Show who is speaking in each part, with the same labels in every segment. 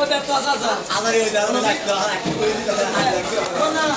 Speaker 1: O da pazarda.
Speaker 2: Alır evde, onu da.
Speaker 1: Bana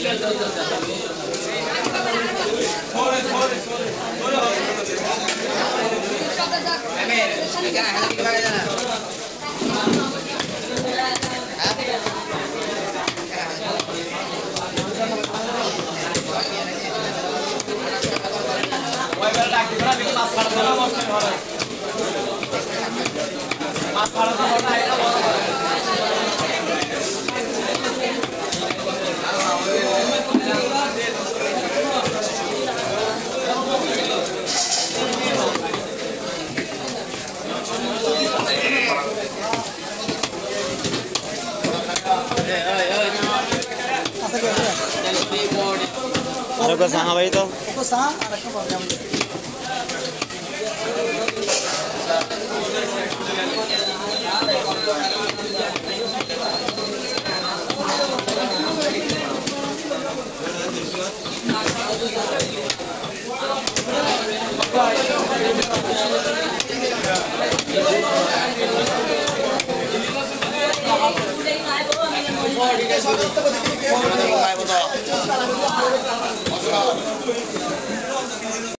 Speaker 3: Gracias. 你看，还是。
Speaker 1: అరొక సహా
Speaker 4: వైతో
Speaker 1: ఒక సహా అరొక భాగం
Speaker 4: Thank you. どうも。